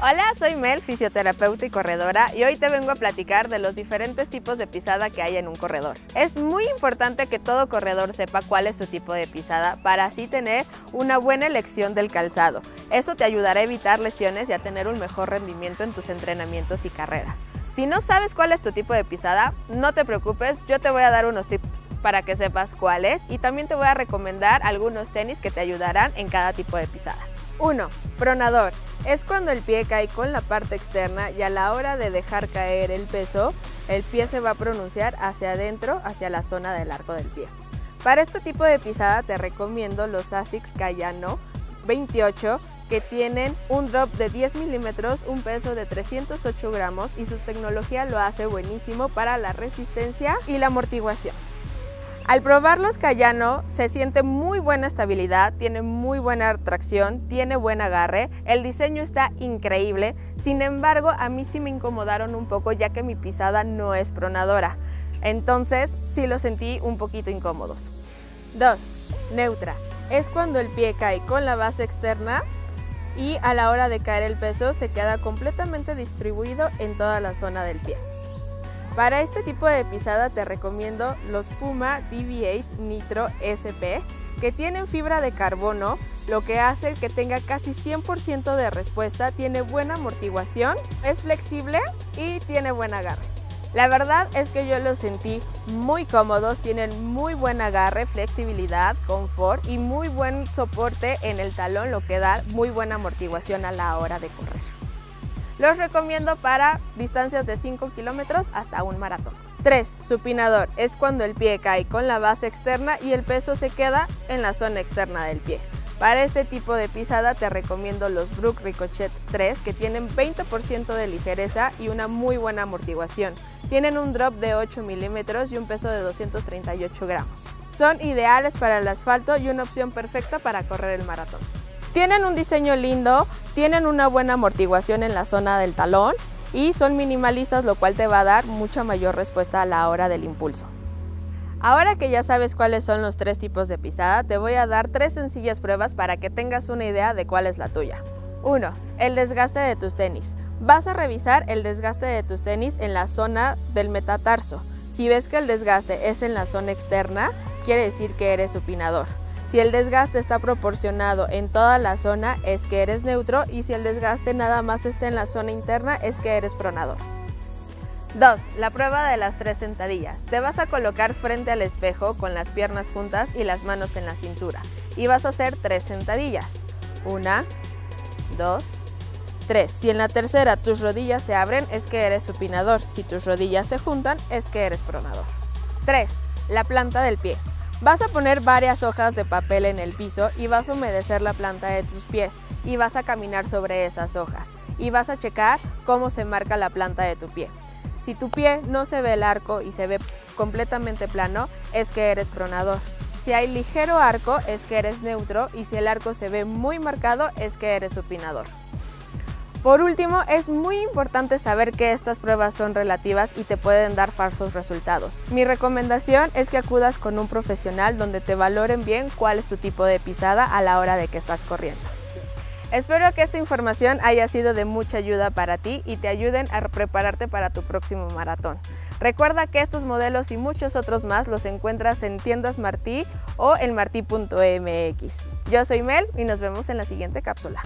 Hola, soy Mel, fisioterapeuta y corredora, y hoy te vengo a platicar de los diferentes tipos de pisada que hay en un corredor. Es muy importante que todo corredor sepa cuál es su tipo de pisada para así tener una buena elección del calzado. Eso te ayudará a evitar lesiones y a tener un mejor rendimiento en tus entrenamientos y carrera. Si no sabes cuál es tu tipo de pisada, no te preocupes, yo te voy a dar unos tips para que sepas cuál es y también te voy a recomendar algunos tenis que te ayudarán en cada tipo de pisada. 1. Pronador. Es cuando el pie cae con la parte externa y a la hora de dejar caer el peso, el pie se va a pronunciar hacia adentro, hacia la zona del arco del pie. Para este tipo de pisada te recomiendo los ASICS Cayano 28 que tienen un drop de 10 milímetros, un peso de 308 gramos y su tecnología lo hace buenísimo para la resistencia y la amortiguación. Al probarlos Cayano se siente muy buena estabilidad, tiene muy buena tracción, tiene buen agarre, el diseño está increíble, sin embargo a mí sí me incomodaron un poco ya que mi pisada no es pronadora, entonces sí lo sentí un poquito incómodos. 2. Neutra. Es cuando el pie cae con la base externa y a la hora de caer el peso se queda completamente distribuido en toda la zona del pie. Para este tipo de pisada te recomiendo los Puma DV8 Nitro SP que tienen fibra de carbono, lo que hace que tenga casi 100% de respuesta, tiene buena amortiguación, es flexible y tiene buen agarre. La verdad es que yo los sentí muy cómodos, tienen muy buen agarre, flexibilidad, confort y muy buen soporte en el talón, lo que da muy buena amortiguación a la hora de correr. Los recomiendo para distancias de 5 kilómetros hasta un maratón. 3. Supinador. Es cuando el pie cae con la base externa y el peso se queda en la zona externa del pie. Para este tipo de pisada te recomiendo los Brook Ricochet 3 que tienen 20% de ligereza y una muy buena amortiguación. Tienen un drop de 8 milímetros y un peso de 238 gramos. Son ideales para el asfalto y una opción perfecta para correr el maratón. Tienen un diseño lindo, tienen una buena amortiguación en la zona del talón y son minimalistas lo cual te va a dar mucha mayor respuesta a la hora del impulso. Ahora que ya sabes cuáles son los tres tipos de pisada, te voy a dar tres sencillas pruebas para que tengas una idea de cuál es la tuya. 1. El desgaste de tus tenis. Vas a revisar el desgaste de tus tenis en la zona del metatarso. Si ves que el desgaste es en la zona externa, quiere decir que eres supinador. Si el desgaste está proporcionado en toda la zona es que eres neutro y si el desgaste nada más está en la zona interna es que eres pronador. 2. La prueba de las tres sentadillas. Te vas a colocar frente al espejo con las piernas juntas y las manos en la cintura y vas a hacer tres sentadillas. Una, dos, tres. Si en la tercera tus rodillas se abren es que eres supinador. Si tus rodillas se juntan es que eres pronador. 3. La planta del pie. Vas a poner varias hojas de papel en el piso y vas a humedecer la planta de tus pies y vas a caminar sobre esas hojas y vas a checar cómo se marca la planta de tu pie. Si tu pie no se ve el arco y se ve completamente plano, es que eres pronador. Si hay ligero arco, es que eres neutro y si el arco se ve muy marcado, es que eres supinador. Por último, es muy importante saber que estas pruebas son relativas y te pueden dar falsos resultados. Mi recomendación es que acudas con un profesional donde te valoren bien cuál es tu tipo de pisada a la hora de que estás corriendo. Espero que esta información haya sido de mucha ayuda para ti y te ayuden a prepararte para tu próximo maratón. Recuerda que estos modelos y muchos otros más los encuentras en tiendas Martí o en martí.mx. Yo soy Mel y nos vemos en la siguiente cápsula.